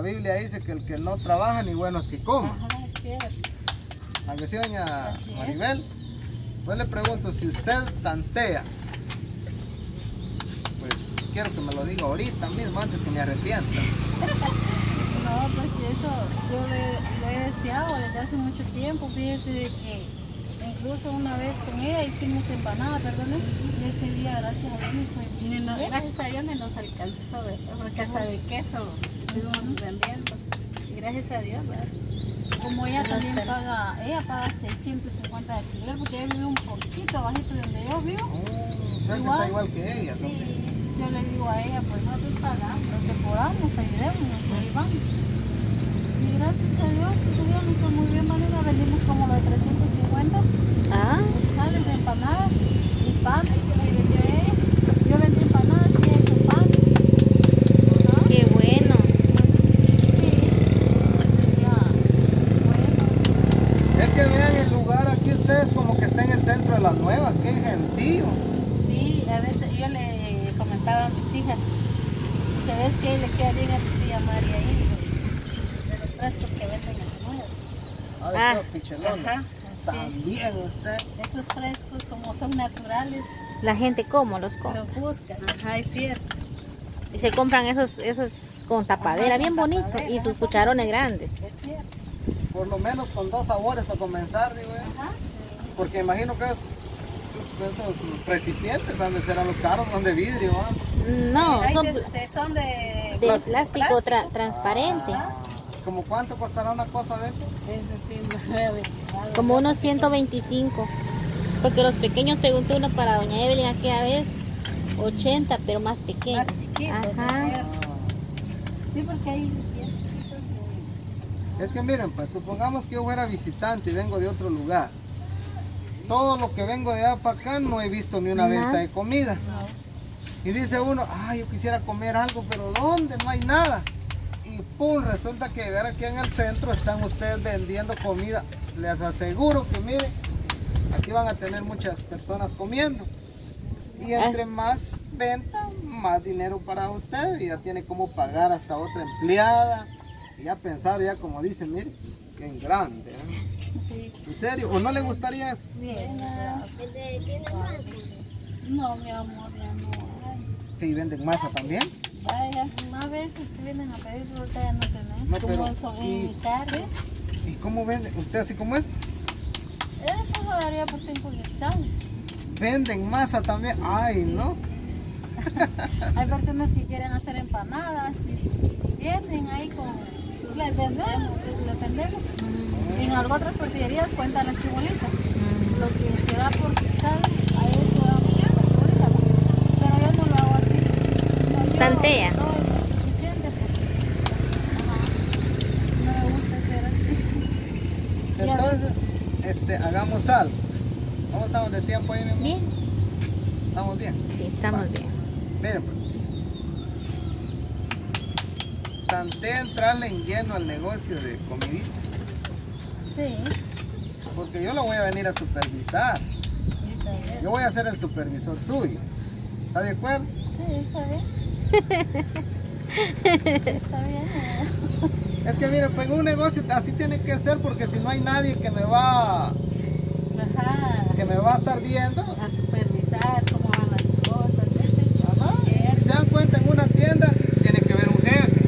La Biblia dice que el que no trabaja ni bueno es que coma. Ajá, es cierto. Aunque sí, doña. Maribel, pues le pregunto, si usted tantea, pues quiero que me lo diga ahorita mismo, antes que me arrepienta. No, pues eso yo le, lo he deseado desde hace mucho tiempo. Fíjese de que incluso una vez con ella hicimos empanadas, perdón, y ese día, gracias a Dios, me nos, bien. gracias a Dios ni nos alcanzó, porque hasta de queso vendiendo. Gracias a Dios, ¿verdad? Como ella también paga, ella paga 650 de alquiler porque ella vive un poquito abajito de donde yo vivo. Oh, que Igual. está igual que ella, ¿no? Sí, yo le digo a ella, pues no te pagamos, lo que podamos, ayudémonos, ahí vamos. Y gracias a Dios, ese día nos fue muy bien, Vanessa, vendimos como lo de 350 Ah, sales de empanadas y panes, ahí vendió ella. Yo vendí empanadas y ella hizo panes. Ajá, qué bueno. Sí, ya, bueno. Es que vean el lugar aquí ustedes como que está en el centro de la nueva, qué gentío. Sí, a veces yo le comentaba a mis hijas, ¿sabes qué le queda bien a tu tía María ahí? De los frascos que venden en la nueva. Ah, de Ah. Ajá, sí. También usted. Esos frescos como son naturales, La gente cómo los compra. los buscan. Ajá, es cierto. Y se compran esos, esos con tapadera Ajá, bien con bonitos tapadera, y sus cucharones grandes. Es cierto. Por lo menos con dos sabores para comenzar, digo yo. Ajá. Porque imagino que es- esos, esos recipientes han de ser a los caros, son de vidrio. No, Hay son de, de- son de, de plástico tra- transparente. ¿Como cuánto costará una cosa de eso? Eso sí, averiguado. Como unos 125. Porque los pequeños pregunté uno para doña Evelyn aquella vez, 80, pero más pequeños. Más chiquitos. Ajá. Sí, porque hay Es que miren, pues supongamos que yo fuera visitante y vengo de otro lugar. Todo lo que vengo de allá para acá no he visto ni una venta de comida. Y dice uno, ay, yo quisiera comer algo, pero ¿dónde? No hay nada. Y pum, resulta que llegar aquí en el centro están ustedes vendiendo comida. Les aseguro que miren, aquí van a tener muchas personas comiendo. Y entre As- más venta, más dinero para usted. Y ya tiene como pagar hasta otra empleada. Y ya pensar, ya como dicen, miren, que en grande. ¿eh? Sí. ¿En serio? ¿O no le gustaría eso? Bien. No, mi amor, no hay. Que venden masa también. Vaya. Una vez que vienen a pedir, ahorita ya no tenemos. No, Como pero, son ¿y, carne. ¿Y cómo venden? ¿Usted así como es? Eso lo daría por 5 quetzales. Venden masa también. Ay, ¿no? Hay personas que quieren hacer empanadas y vienen ahí con les vendemos, les vendemos. En algunas otras tortillerías cuentan las chibolitas. Lo que se da por quetzal, a eso damos la chibolita. Pero yo no lo hago así. No, yo Tantea. doy lo suficiente porque, ajá, no me gusta hacer así. Ya. Entonces, este, hagamos algo. ¿Cómo estamos de tiempo ahí, mi amor? Bien, ¿Estamos bien? sí, estamos bien. Miren, pues. Tanté entrarle en lleno al negocio de comidita. Sí, Porque yo lo voy a venir a supervisar. Yo voy a ser el supervisor suyo. ¿Está de acuerdo? Sí, está bien. Está bien. eh. Es que miren, pues un negocio así tiene que ser porque si no hay nadie que me va, Ajá. que me va a estar viendo, A supervisar cómo van las cosas. ¿ves? Ajá, y si se dan cuenta en una tienda tiene que haber un jefe.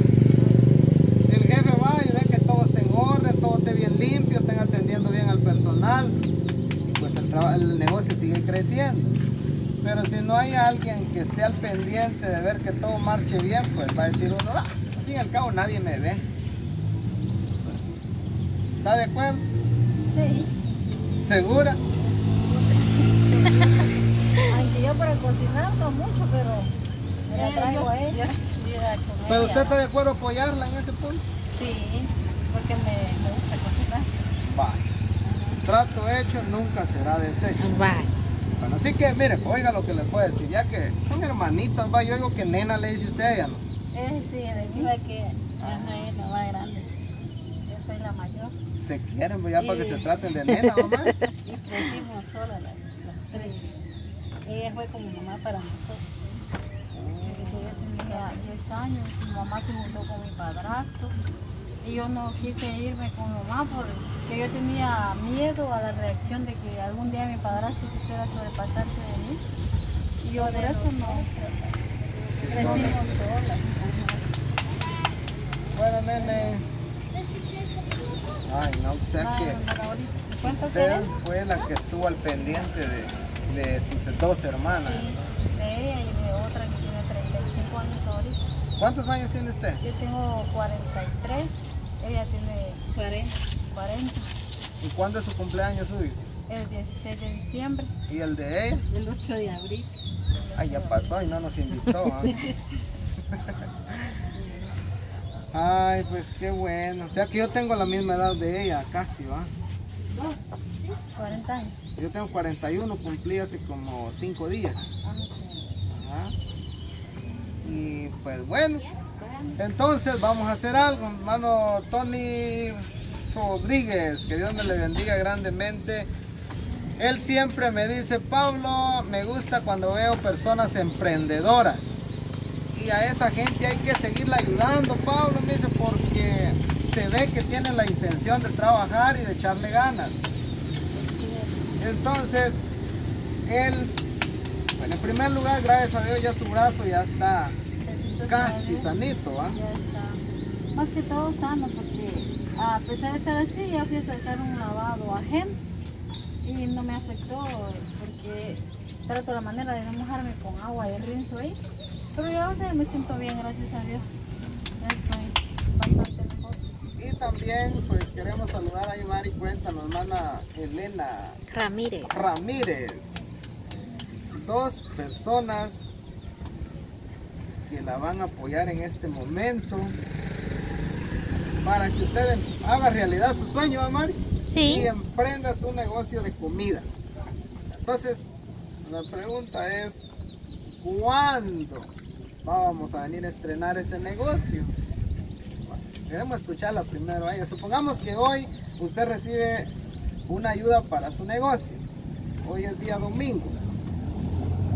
El jefe va y ve que todo esté en orden, todo esté bien limpio, estén atendiendo bien al personal, y pues el, traba- el negocio sigue creciendo. Pero si no hay alguien que esté al pendiente de ver que todo marche bien, pues va a decir uno, ah, al fin y al cabo nadie me ve. Pues, ¿Está de acuerdo? Sí. ¿Segura? Aunque yo para cocinar no mucho, pero me la traigo a ella. ¿Pero usted está de acuerdo apoyarla en ese punto? Sí, porque me, me gusta cocinar. Vaya. Trato hecho nunca será deshecho. Bye. Bueno, así que mire, oiga lo que les puedo decir, ya que son hermanitas, va, yo digo que nena le dice usted a ella, ¿no? Eh, sí, de mí va que ajá, es la más grande. Yo soy la mayor. Se quieren, pues, ya para que se traten de nena, mamá. Y crecimos solas las, las tres. Ella fue como mamá para nosotros. Ella tenía tenía 10 años, mi mamá se juntó con mi padrastro y yo no quise irme con mamá porque yo tenía miedo a la reacción de que algún día mi padrastro quisiera sobrepasarse de mí y yo por eso no crecimos solas. Bueno, nene. Ay, no, o sea que ¿Cuánto usted fue la que estuvo al pendiente de, de sus dos hermanas. De ella y de otra que tiene 35 años ahorita. ¿Cuántos años tiene usted? Yo tengo 43, ella tiene 40. 40. ¿Y cuándo es su cumpleaños suyo? El 16 de diciembre. ¿Y el de ella? El 8 de abril. Ay, ya pasó y no nos invitó. ¿ah? Ay, pues qué bueno. O sea que yo tengo la misma edad de ella, casi, ¿va? 40 años. Yo tengo 41, cumplí hace como 5 días. Ajá. Y pues bueno, entonces vamos a hacer algo, hermano Tony Rodríguez, que Dios me le bendiga grandemente. Él siempre me dice, Pablo, me gusta cuando veo personas emprendedoras. Y a esa gente hay que seguirla ayudando, Pablo, me dice, porque se ve que tienen la intención de trabajar y de echarle ganas. Entonces, él, bueno, en primer lugar, gracias a Dios, ya su brazo ya está casi sanito, ¿ah? Ya está. Más que todo sano, porque a pesar de estar así, ya fui a sacar un lavado ajeno y no me afectó, porque trato la manera de no mojarme con agua y rinzo ahí. Pero ya ahora me siento bien, gracias a Dios. Ya estoy bastante mejor. Y también, pues queremos saludar a Mari Cuéntanos, hermana Elena Ramírez. Ramírez. Dos personas que la van a apoyar en este momento para que usted haga realidad su sueño, ¿va, Mari? Sí. Y emprenda su negocio de comida. Entonces, la pregunta es, ¿cuándo vamos a venir a estrenar ese negocio? Bueno, Queremos escucharla primero a ella. Supongamos que hoy usted recibe una ayuda para su negocio. Hoy es día domingo.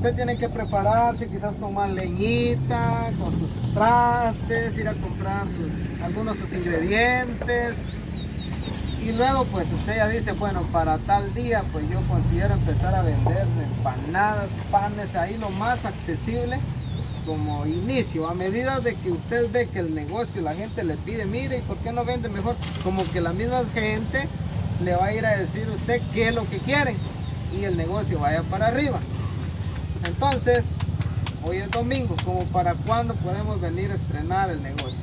Usted tiene que prepararse, quizás tomar leñita, con sus trastes, ir a comprar algunos de sus ingredientes. Y luego pues usted ya dice, bueno, para tal día pues yo considero empezar a vender empanadas, panes, ahí lo más accesible como inicio. A medida de que usted ve que el negocio, la gente le pide, mire, ¿y por qué no vende mejor? Como que la misma gente le va a ir a decir a usted qué es lo que quieren y el negocio vaya para arriba. Entonces, hoy es domingo, como para cuándo podemos venir a estrenar el negocio.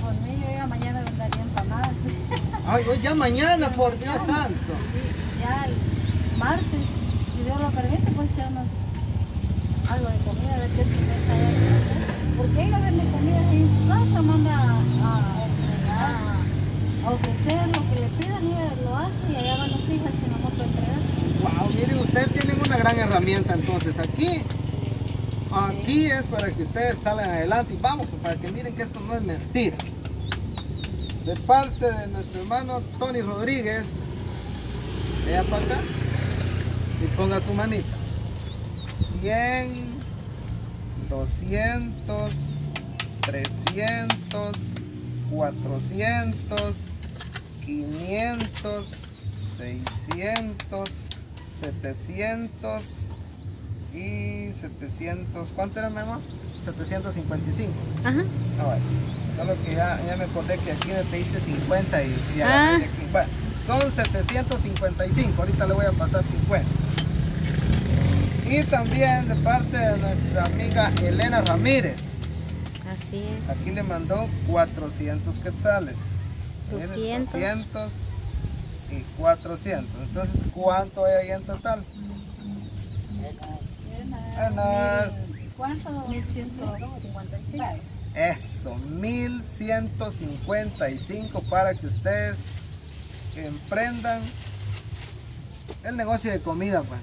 Por mí yo ya mañana vendería empanadas. Ay, hoy ya mañana, por Dios santo. ya el martes, si Dios lo permite, pues hacemos algo de comida, a ver qué se inventa. Porque ella vende comida ahí en su casa, manda a, a- a ofrecer lo que le pidan, y ella lo hace y allá van las hijas en la moto a entregar. Wow, miren, ustedes tienen una gran herramienta entonces aquí. Aquí es para que ustedes salgan adelante y vamos, pues, para que miren que esto no es mentira. De parte de nuestro hermano Tony Rodríguez, vea para acá y ponga su manita. 100, 200, 300, 400, 500, 600, 700 y 700. ¿Cuánto era, mi amor? 755. Ajá. Ah, bueno. Solo que ya, ya me acordé que aquí me pediste 50 y, y Ah. aquí. Bueno, son 755. Ahorita le voy a pasar 50. Y también de parte de nuestra amiga Elena Ramírez. Así es. Aquí le mandó 400 quetzales. Miren, 200. 200 y 400. Entonces, ¿cuánto hay ahí en total? Buenas. ¿Cuánto? 1155. Eso, 1155 para que ustedes emprendan el negocio de comida, pues.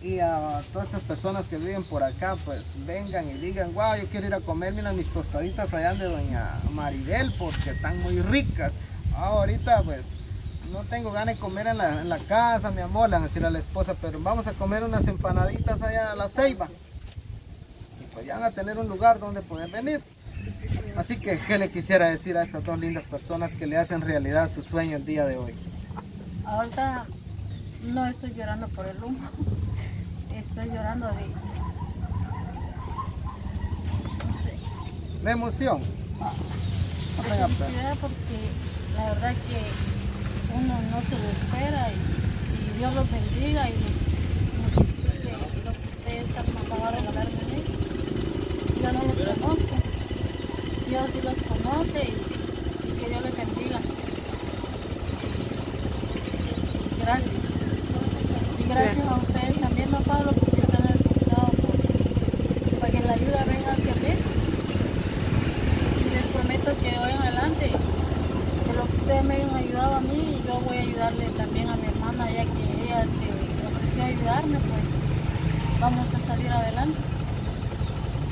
Y a todas estas personas que viven por acá, pues vengan y digan, wow, yo quiero ir a comer, mira mis tostaditas allá de doña Maribel, porque están muy ricas. Ah, ahorita, pues, no tengo ganas de comer en la, en la casa, mi amor, le van a decir a la esposa, pero vamos a comer unas empanaditas allá a la ceiba. pues ya van a tener un lugar donde poder venir. Así que, ¿qué le quisiera decir a estas dos lindas personas que le hacen realidad su sueño el día de hoy? Ahorita no estoy llorando por el humo, estoy llorando de, De emoción. De felicidad porque la verdad que uno no se lo espera y, Dios los bendiga y lo que ustedes han mandado a regalar de mí. Yo no los conozco, Dios sí los conoce y, y que Dios les bendiga. Gracias. Y gracias a ustedes también, don Pablo, porque se han esforzado por, para que la ayuda venga hacia mí. Y les prometo que de hoy en adelante, por lo que ustedes me han ayudado a mí, yo voy a ayudarle también a mi hermana, ya que ella se ofreció a ayudarme, pues vamos a salir adelante.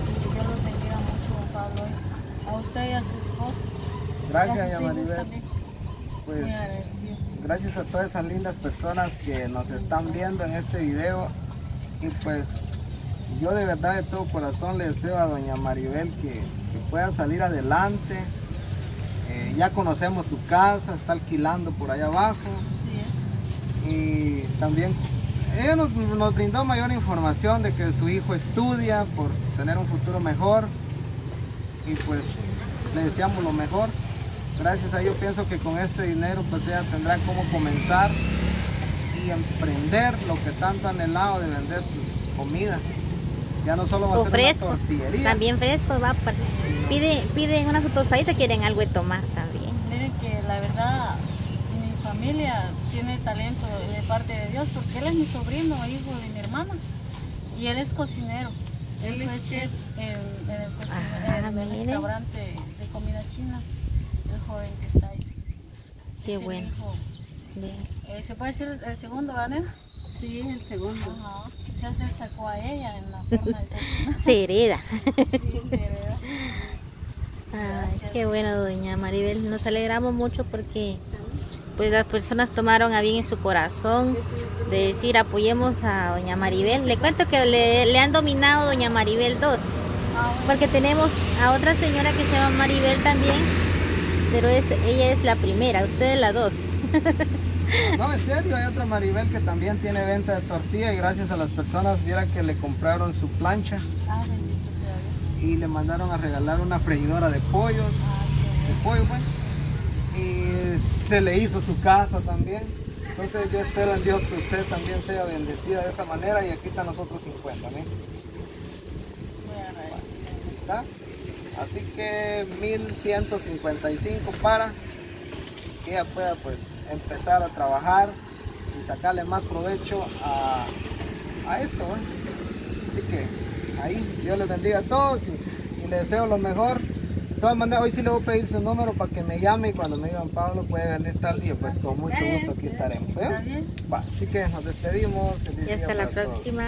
Y Dios los bendiga mucho, Pablo, a usted y a su esposa. Gracias, a sus doña hijos Maribel. también. Pues, gracias a todas esas lindas personas que nos están viendo en este video. Y pues, yo de verdad de todo corazón le deseo a doña Maribel que, que pueda salir adelante. Eh, ya conocemos su casa, está alquilando por allá abajo. Así es. y también ella nos, nos brindó mayor información de que su hijo estudia por tener un futuro mejor y pues le deseamos lo mejor. Gracias a ello pienso que con este dinero pues ella tendrá cómo comenzar y emprender lo que tanto ha anhelado de vender su comida. Ya no solo va a O ser frescos. una tortillería. También frescos, va. pa- Pide, piden una tostadita, quieren algo de tomar también. Miren que la verdad, familia tiene talento de parte de Dios, porque él es mi sobrino, hijo de mi hermana, y él es cocinero. Él fue chef en, en el, Ah, en el mire. restaurante de comida china, el joven que está ahí. Qué Es bueno. Eh, ¿Se puede decir el segundo, Vanel? Sí, es el segundo. Ajá. Quizás él sacó a ella en la forma de cocinar. Se hereda. Sí, qué bueno, doña Maribel. Nos alegramos mucho porque pues las personas tomaron a bien en su corazón de decir apoyemos a doña Maribel. Le cuento que le, han dominado doña Maribel 2, Ah, bueno. porque tenemos a otra señora que se llama Maribel también, pero es, ella es la primera, usted es la 2. No, en serio, hay otra Maribel que también tiene venta de tortilla y gracias a las personas viera que le compraron su plancha y le mandaron a regalar una freidora de pollos, de pollo pues. Y se le hizo su casa también. Entonces yo espero en Dios que usted también sea bendecida de esa manera y aquí están 50, bueno. Muy agradecida. ¿Está? Así que 1155 para que ella pueda pues empezar a trabajar y sacarle más provecho a, a esto. Así que ahí Dios les bendiga a todos y les deseo lo mejor. Todas maneras, hoy sí le voy a pedir su número para que me llame y cuando me digan Pablo puede venir tal día, pues con mucho gusto aquí estaremos. ¿eh? Así que nos despedimos. Feliz Y día hasta la todos. próxima.